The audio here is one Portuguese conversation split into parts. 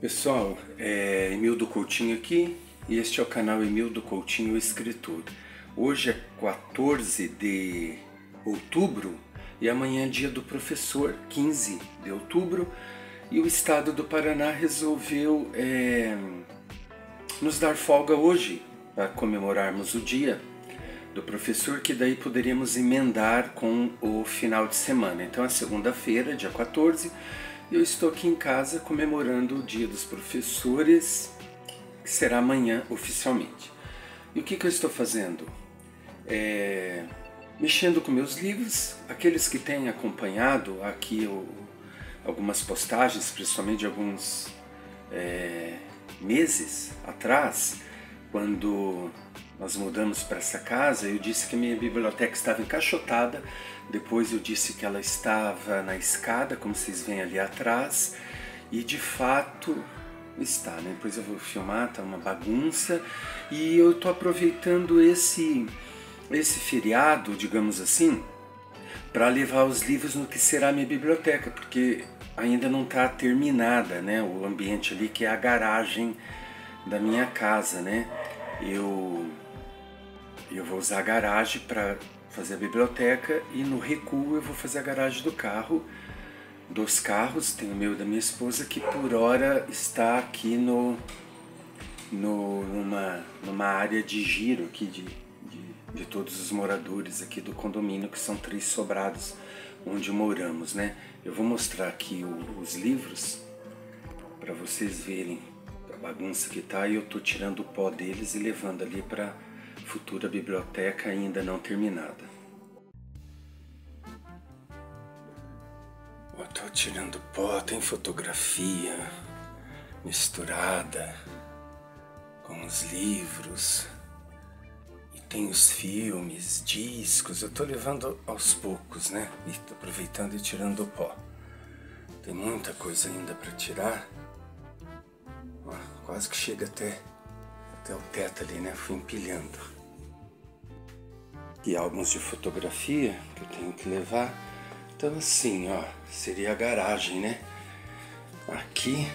Pessoal, é Emildo Coutinho aqui e este é o canal Emildo Coutinho Escritor. Hoje é 14 de outubro e amanhã é dia do professor, 15 de outubro, e o estado do Paraná resolveu é, nos dar folga hoje para comemorarmos o dia do professor, que daí poderíamos emendar com o final de semana. Então é segunda-feira, dia 14 eu estou aqui em casa comemorando o Dia dos Professores, que será amanhã oficialmente. E o que, que eu estou fazendo? É, mexendo com meus livros, aqueles que têm acompanhado aqui algumas postagens, principalmente de alguns é, meses atrás, quando nós mudamos para essa casa, eu disse que minha biblioteca estava encaixotada, depois eu disse que ela estava na escada, como vocês veem ali atrás, e de fato está, né? Depois eu vou filmar, tá uma bagunça, e eu estou aproveitando esse esse feriado, digamos assim, para levar os livros no que será minha biblioteca, porque ainda não está terminada, né? O ambiente ali que é a garagem da minha casa, né? Eu eu vou usar a garagem para fazer a biblioteca e no recuo eu vou fazer a garagem do carro, dos carros, tem o meu e da minha esposa, que por hora está aqui no, no numa, numa área de giro aqui de, de, de todos os moradores aqui do condomínio, que são três sobrados onde moramos, né? Eu vou mostrar aqui o, os livros para vocês verem a bagunça que tá e eu tô tirando o pó deles e levando ali para futura biblioteca ainda não terminada. Estou tirando pó, tem fotografia misturada com os livros e tem os filmes, discos. Eu estou levando aos poucos, né? E tô aproveitando e tirando o pó. Tem muita coisa ainda para tirar. Ó, quase que chega até, até o teto ali, né? Fui empilhando e álbuns de fotografia que eu tenho que levar. Então assim, ó, seria a garagem, né? Aqui,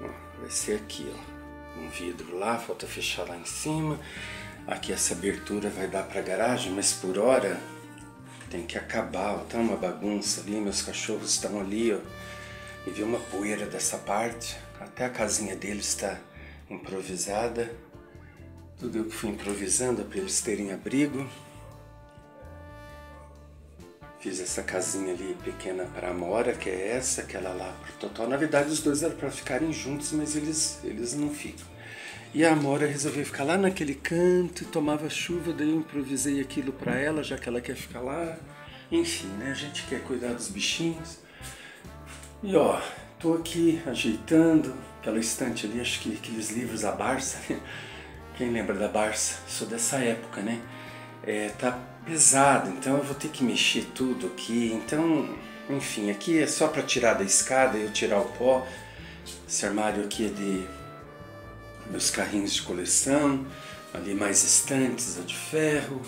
ó, vai ser aqui, ó, um vidro lá, falta fechar lá em cima. Aqui essa abertura vai dar para garagem, mas por hora tem que acabar, ó, tá uma bagunça ali, meus cachorros estão ali, ó, e vi uma poeira dessa parte, até a casinha deles está improvisada. Tudo eu que fui improvisando para eles terem abrigo. Fiz essa casinha ali pequena para a Mora, que é essa, aquela lá para o Totó. Na verdade, os dois eram para ficarem juntos, mas eles, eles não ficam. E a Amora resolveu ficar lá naquele canto, tomava chuva, daí eu improvisei aquilo para ela, já que ela quer ficar lá. Enfim, né? A gente quer cuidar dos bichinhos. E ó, tô aqui ajeitando aquela estante ali, acho que aqueles livros da Barça. Quem lembra da Barça? Sou dessa época, né? É, tá pesado, então eu vou ter que mexer tudo aqui. Então, enfim, aqui é só para tirar da escada e eu tirar o pó. Esse armário aqui é de meus carrinhos de coleção. Ali mais estantes, de ferro.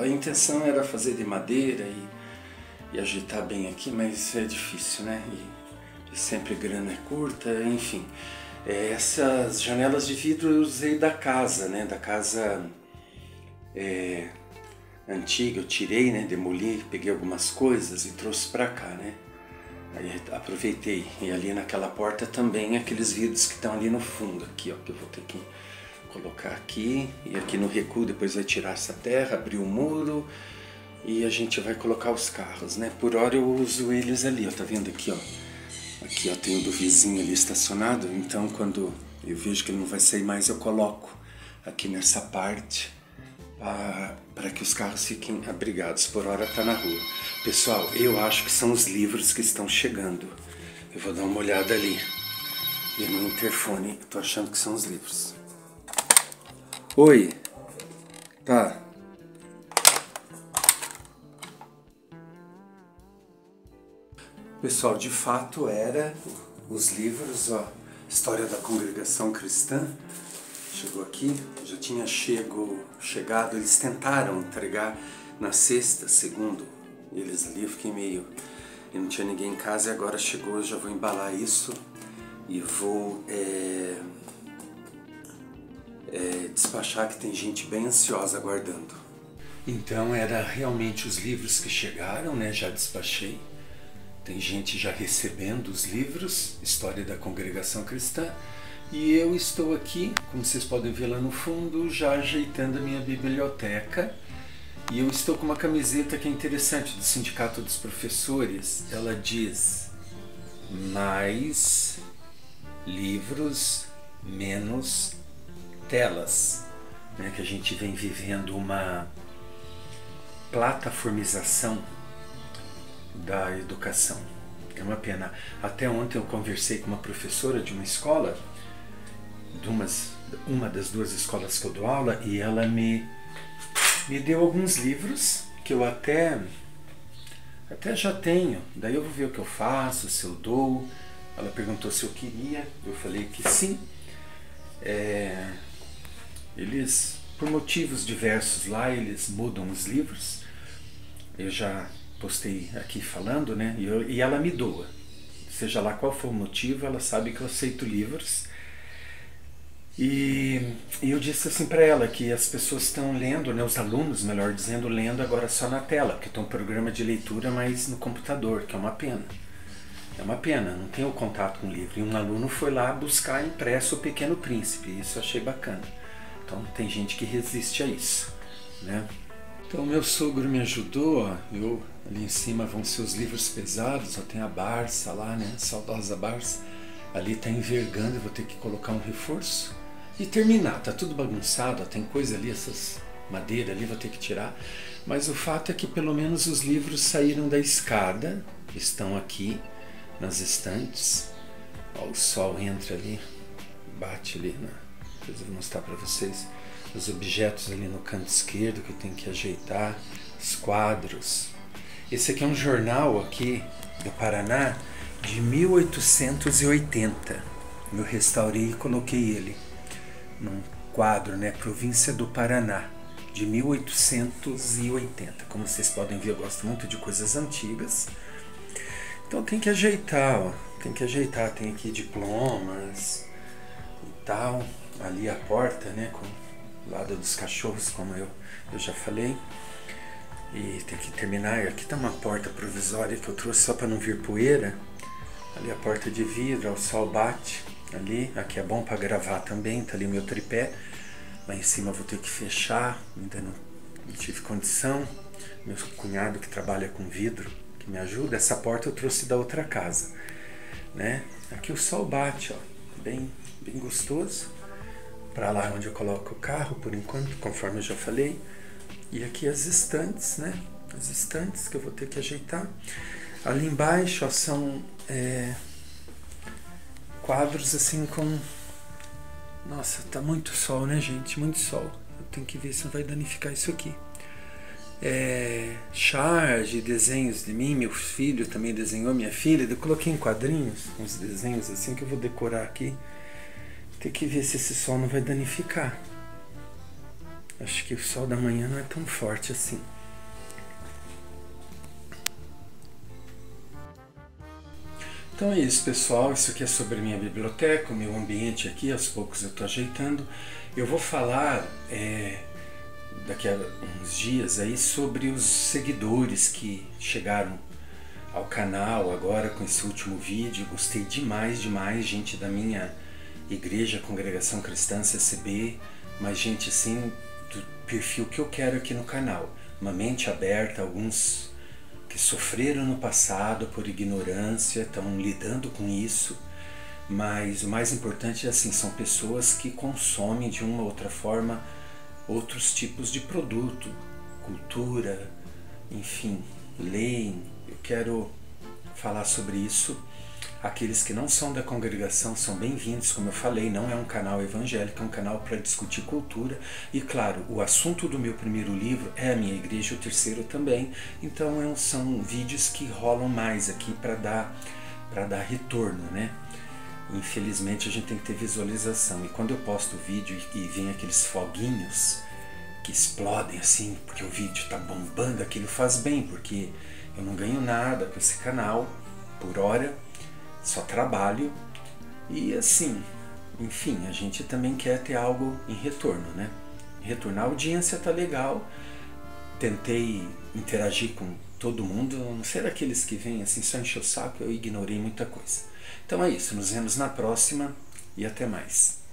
A intenção era fazer de madeira e, e agitar bem aqui, mas é difícil, né? E sempre grana é curta, enfim. Essas janelas de vidro eu usei da casa, né? Da casa é, antiga, eu tirei, né? Demoli, peguei algumas coisas e trouxe para cá, né? Aí aproveitei. E ali naquela porta também aqueles vidros que estão ali no fundo, aqui, ó, que eu vou ter que colocar aqui. E aqui no recuo depois vai tirar essa terra, abrir o muro e a gente vai colocar os carros, né? Por hora eu uso eles ali, ó, tá vendo aqui, ó? Aqui ó, tem o do vizinho ali estacionado, então quando eu vejo que ele não vai sair mais, eu coloco aqui nessa parte para que os carros fiquem abrigados. Por hora tá na rua. Pessoal, eu acho que são os livros que estão chegando. Eu vou dar uma olhada ali. E no interfone, tô achando que são os livros. Oi. Tá. Pessoal, de fato era os livros, ó, História da Congregação Cristã, chegou aqui, já tinha chego, chegado, eles tentaram entregar na sexta, segundo eles ali, eu fiquei meio e não tinha ninguém em casa e agora chegou, eu já vou embalar isso e vou é, é, despachar que tem gente bem ansiosa aguardando. Então era realmente os livros que chegaram, né? Já despachei. Tem gente já recebendo os livros, História da Congregação Cristã, e eu estou aqui, como vocês podem ver lá no fundo, já ajeitando a minha biblioteca. E eu estou com uma camiseta que é interessante do Sindicato dos Professores. Ela diz: mais livros, menos telas. Né? Que a gente vem vivendo uma plataformização da educação. É uma pena. Até ontem eu conversei com uma professora de uma escola de umas, uma das duas escolas que eu dou aula e ela me, me deu alguns livros que eu até, até já tenho. Daí eu vou ver o que eu faço, se eu dou. Ela perguntou se eu queria, eu falei que sim. É, eles, por motivos diversos lá, eles mudam os livros. Eu já postei aqui falando, né? E, eu, e ela me doa. Seja lá qual for o motivo, ela sabe que eu aceito livros e, e eu disse assim para ela que as pessoas estão lendo, né, os alunos, melhor dizendo, lendo agora só na tela, porque tem um programa de leitura mais no computador, que é uma pena. É uma pena, não tem o contato com o livro. E um aluno foi lá buscar impresso O Pequeno Príncipe, isso eu achei bacana. Então tem gente que resiste a isso, né? Então meu sogro me ajudou, ó, eu ali em cima vão ser os livros pesados, ó, tem a Barça lá, né? Saudosa Barça. Ali está envergando, eu vou ter que colocar um reforço e terminar. Tá tudo bagunçado, tem coisa ali, essas madeira ali, vou ter que tirar. Mas o fato é que pelo menos os livros saíram da escada, estão aqui nas estantes. Ó, o sol entra ali, bate ali, né? Depois eu vou mostrar para vocês os objetos ali no canto esquerdo que eu tenho que ajeitar, os quadros. Esse aqui é um jornal aqui do Paraná de 1880. Eu restaurei e coloquei ele num quadro, né, Província do Paraná, de 1880. Como vocês podem ver, eu gosto muito de coisas antigas. Então tem que ajeitar, ó. Tem que ajeitar, tem aqui diplomas e tal. Ali a porta, né, com o lado dos cachorros, como eu, eu já falei. E tem que terminar. Aqui tá uma porta provisória que eu trouxe só para não vir poeira. Ali a porta de vidro, o sol bate ali. Aqui é bom para gravar também, tá ali meu tripé. Lá em cima eu vou ter que fechar, ainda não, não tive condição. Meu cunhado que trabalha com vidro, que me ajuda. Essa porta eu trouxe da outra casa, né? Aqui o sol bate, ó, bem, bem gostoso. Para lá onde eu coloco o carro, por enquanto, conforme eu já falei. E aqui as estantes, né? As estantes que eu vou ter que ajeitar. Ali embaixo ó, são é, quadros assim com. Nossa, tá muito sol, né, gente? Muito sol. Eu tenho que ver se não vai danificar isso aqui. É, charge, desenhos de mim, meu filho também desenhou, minha filha. Eu coloquei em quadrinhos uns desenhos assim que eu vou decorar aqui. Tem que ver se esse sol não vai danificar. Acho que o sol da manhã não é tão forte assim. Então é isso, pessoal. Isso aqui é sobre minha biblioteca, o meu ambiente aqui. Aos poucos eu estou ajeitando. Eu vou falar é, daqui a uns dias aí sobre os seguidores que chegaram ao canal agora com esse último vídeo. Gostei demais, demais, gente da minha igreja, congregação cristã CCB, mas gente assim do perfil que eu quero aqui no canal. Uma mente aberta, alguns que sofreram no passado por ignorância, estão lidando com isso, mas o mais importante é assim, são pessoas que consomem de uma ou outra forma outros tipos de produto, cultura, enfim, leem. Eu quero falar sobre isso Aqueles que não são da congregação são bem-vindos, como eu falei, não é um canal evangélico, é um canal para discutir cultura. E claro, o assunto do meu primeiro livro é a minha igreja, o terceiro também. Então é são vídeos que rolam mais aqui para dar para dar retorno, né? Infelizmente a gente tem que ter visualização. E quando eu posto o vídeo e vem aqueles foguinhos que explodem assim, porque o vídeo está bombando, aquilo faz bem, porque Eu não ganho nada com esse canal por hora, só trabalho e assim, enfim, a gente também quer ter algo em retorno, né? Retornar a audiência tá legal. Tentei interagir com todo mundo, não ser daqueles que vêm assim só encher o saco, eu ignorei muita coisa. Então é isso, nos vemos na próxima e até mais.